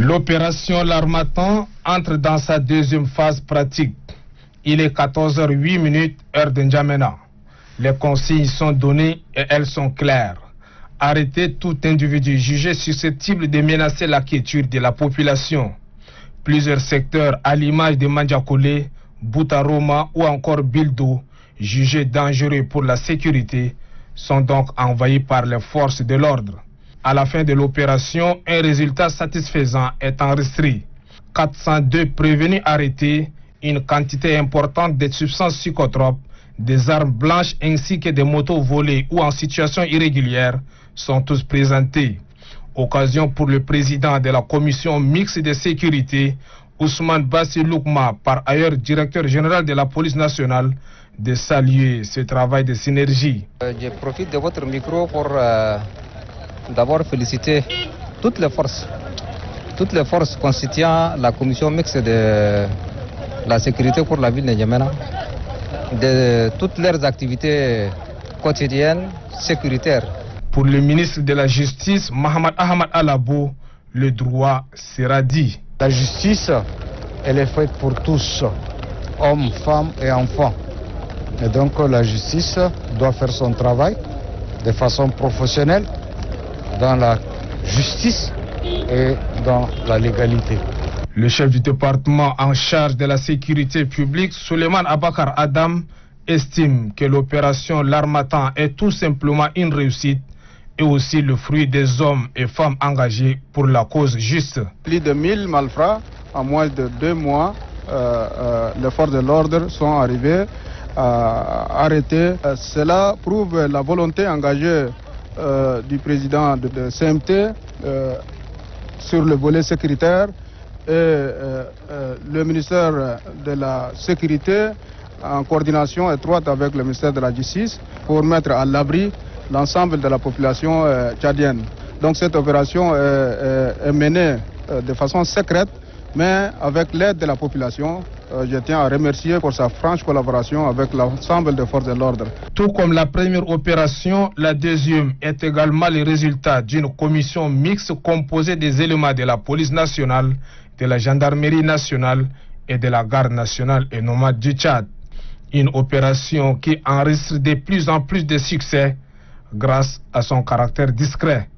L'opération L'Armatan entre dans sa deuxième phase pratique. Il est 14h08 heure de N'Djamena. Les consignes sont données et elles sont claires. Arrêter tout individu jugé susceptible de menacer la quiétude de la population. Plusieurs secteurs, à l'image de Mandjakole, Boutaroma ou encore Bildo, jugés dangereux pour la sécurité, sont donc envahis par les forces de l'ordre. À la fin de l'opération, un résultat satisfaisant est enregistré. 402 prévenus arrêtés, une quantité importante de substances psychotropes, des armes blanches ainsi que des motos volées ou en situation irrégulière sont tous présentés. Occasion pour le président de la commission mixte de sécurité, Ousmane Bassi Loukma, par ailleurs directeur général de la police nationale, de saluer ce travail de synergie. Euh, je profite de votre micro pour euh, d'abord féliciter toutes les forces, toutes les forces constituant la commission mixte de la sécurité pour la ville de Yémena, de toutes leurs activités quotidiennes sécuritaires. Pour le ministre de la Justice, Mohamed Ahmad Alabo, le droit sera dit. La justice, elle est faite pour tous, hommes, femmes et enfants. Et donc la justice doit faire son travail de façon professionnelle dans la justice et dans la légalité. Le chef du département en charge de la sécurité publique, Suleiman Abakar Adam, estime que l'opération L'Armatan est tout simplement une réussite et aussi le fruit des hommes et femmes engagés pour la cause juste. Plus de 1000 malfrats en moins de deux mois, euh, euh, les forces de l'ordre sont arrivées à arrêter. Euh, cela prouve la volonté engagée euh, du président de, CMT euh, sur le volet sécuritaire et euh, le ministère de la Sécurité en coordination étroite avec le ministère de la Justice pour mettre à l'abri l'ensemble de la population tchadienne. Donc cette opération est, menée de façon secrète, mais avec l'aide de la population. Euh, je tiens à remercier pour sa franche collaboration avec l'ensemble des forces de l'ordre. Tout comme la première opération, la deuxième est également le résultat d'une commission mixte composée des éléments de la police nationale, de la gendarmerie nationale et de la garde nationale et nomade du Tchad. Une opération qui enregistre de plus en plus de succès grâce à son caractère discret.